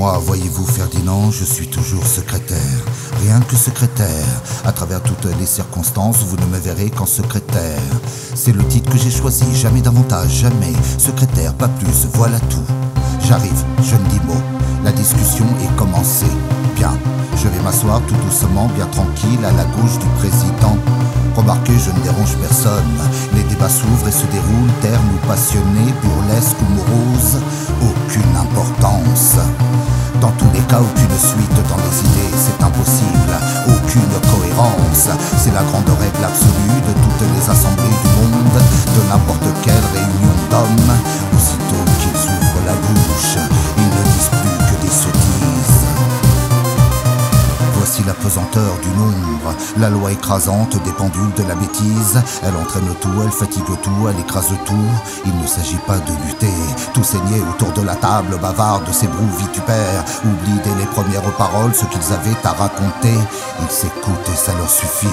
Moi, voyez-vous, Ferdinand, je suis toujours secrétaire. Rien que secrétaire. À travers toutes les circonstances, vous ne me verrez qu'en secrétaire. C'est le titre que j'ai choisi, jamais davantage, jamais. Secrétaire, pas plus, voilà tout. J'arrive, je ne dis mot. La discussion est commencée. Bien, je vais m'asseoir tout doucement, bien tranquille, à la gauche du président. Remarquez, je ne dérange personne. Les débats s'ouvrent et se déroulent, ternes ou passionnés, burlesques ou moroses, aucune importance. Dans tous les cas, aucune suite dans les idées, c'est impossible. Aucune cohérence, c'est la grande du nombre, la loi écrasante des pendules de la bêtise. Elle entraîne tout, elle fatigue tout, elle écrase tout. Il ne s'agit pas de lutter, tout saigner autour de la table bavarde de ces brous vitupères. Oublie dès les premières paroles ce qu'ils avaient à raconter. Ils s'écoutent et ça leur suffit.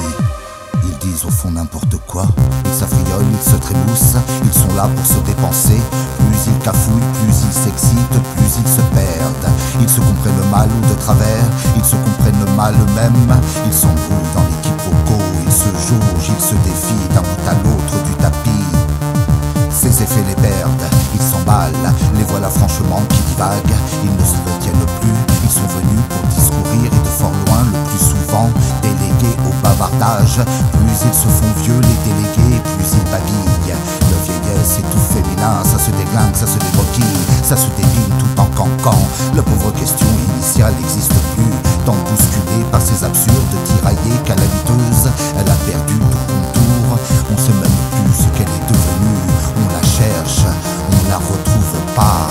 Ils disent au fond n'importe quoi, ils s'affriolent, ils se trémoussent, ils sont là pour se dépenser. Plus ils cafouillent, plus ils s'excitent, plus ils se perdent. Ils se comprennent mal ou de travers, ils se comprennent mal eux-mêmes. Ils s'embrouillent dans les quiproquos, ils se jaugent, ils se défient d'un bout à l'autre du tapis. Ces effets les perdent, ils s'emballent, les voilà franchement qui divaguent. Ils ne se retiennent plus, ils sont venus pour discourir et de fort loin, le plus souvent, délégués au bavardage. Plus ils se font vieux, les délégués, plus ils babillent. Le vieillesse est tout féminin, ça se déglingue, ça se débroquille, ça se débine tout en cancan. La pauvre question initiale n'existe plus, tant bousculée par ces absurdes tiraillées calamiteuse, elle a perdu tout contour. On sait même plus ce qu'elle est devenue. On la cherche, on la retrouve pas.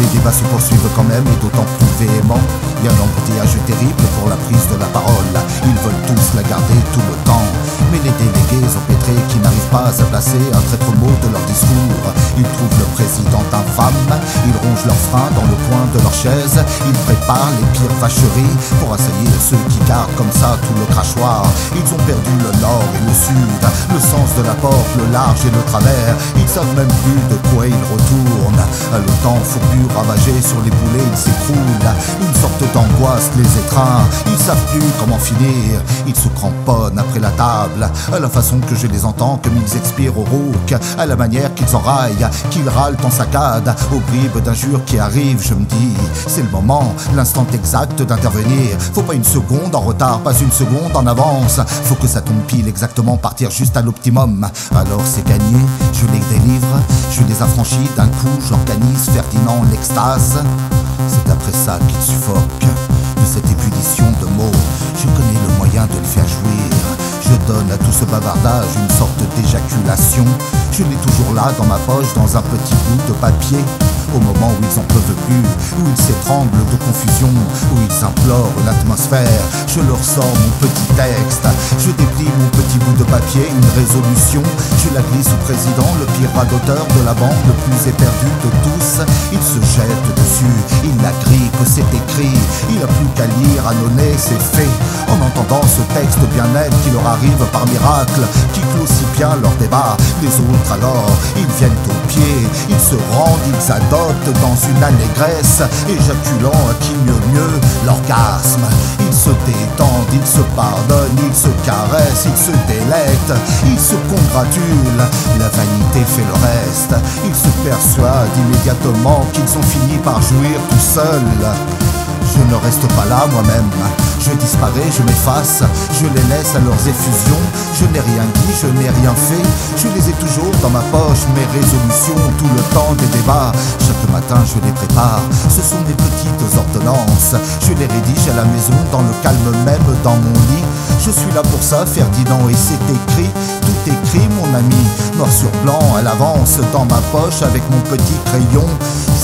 Les débats se poursuivent quand même et d'autant plus véhément. Il y a un embouteillage terrible pour la prise de la parole. Ils veulent tous la garder tout le temps. Les délégués empêtrés qui n'arrivent pas à placer un traître mot de leur discours, ils trouvent le président infâme. Ils rongent leurs freins dans le coin de leur chaise. Ils préparent les pires vacheries pour assaillir ceux qui gardent comme ça tout le crachoir. Ils ont perdu le nord et le sud, le sens de la porte, le large et le travers. Ils savent même plus de quoi ils retournent. Le temps fourbure ravagé sur les boulets, ils s'écroulent. Une sorte d'angoisse les étreint. Ils savent plus comment finir. Ils se cramponnent après la table, à la façon que je les entends, comme ils expirent au rauque, à la manière qu'ils enraillent, qu'ils râlent en saccade, aux bribes d'injures qui arrivent. Je me dis, c'est le moment, l'instant exact d'intervenir. Faut pas une seconde en retard, pas une seconde en avance. Faut que ça tombe pile exactement, partir juste à l'optimum. Alors c'est gagné, je les délivre, je les affranchis d'un coup, j'organise Ferdinand l'extase. C'est après ça qu'il suffoque de cette ébullition de mots. Je connais le moyen de le faire jouir. Je donne à tout ce bavardage une sorte d'éjaculation. Je l'ai toujours là dans ma poche, dans un petit bout de papier. Au moment où ils en peuvent plus, où ils s'étranglent de confusion, où ils implorent l'atmosphère, je leur sors mon petit texte. Je déplie mon petit bout de papier, une résolution. Je la glisse au président, le pire radoteur de la bande, le plus éperdu de tous. Il se jette dessus, il la grippe, c'est écrit. Il a plus qu'à lire, à nonner, c'est fait. En entendant ce texte bien net qui leur arrive par miracle, qui clôt si bien leur débat, les autres alors, ils viennent au ils se rendent, ils adorent dans une allégresse, éjaculant à qui mieux mieux l'orgasme. Ils se détendent, ils se pardonnent, ils se caressent, ils se délectent, ils se congratulent. La vanité fait le reste. Ils se persuadent immédiatement qu'ils ont fini par jouir tout seuls. Je ne reste pas là moi-même. Je disparais, je m'efface, je les laisse à leurs effusions. Je n'ai rien dit, je n'ai rien fait. Je les ai toujours dans ma poche, mes résolutions, tout le temps des débats. Chaque matin, je les prépare. Ce sont des petites ordonnances. Je les rédige à la maison, dans le calme même, dans mon lit. Je suis là pour ça, Ferdinand, et c'est écrit. Tout écrit, mon ami, noir sur blanc, à l'avance, dans ma poche, avec mon petit crayon.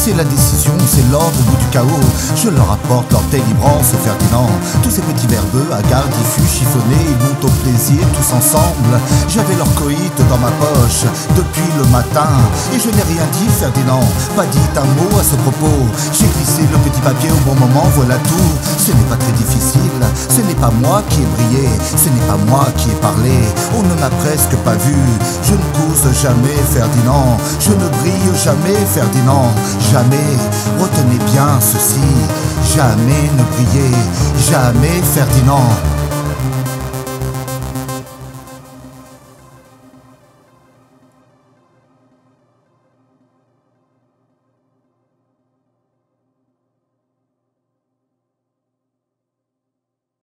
C'est la décision, c'est l'ordre au bout du chaos. Je leur apporte leur délivrance, Ferdinand. Tous ces petits verbeux, hagards, diffus, chiffonnés, ils montent au plaisir tous ensemble. J'avais leur coït dans ma poche depuis le matin. Et je n'ai rien dit, Ferdinand, pas dit un mot à ce propos. J'ai glissé le petit papier au bon moment, voilà tout. Ce n'est pas très difficile, moi qui ai brillé, ce n'est pas moi qui ai parlé. On ne m'a presque pas vu. Je ne couse jamais Ferdinand, je ne brille jamais Ferdinand, jamais. Retenez bien ceci, jamais ne briller, jamais Ferdinand.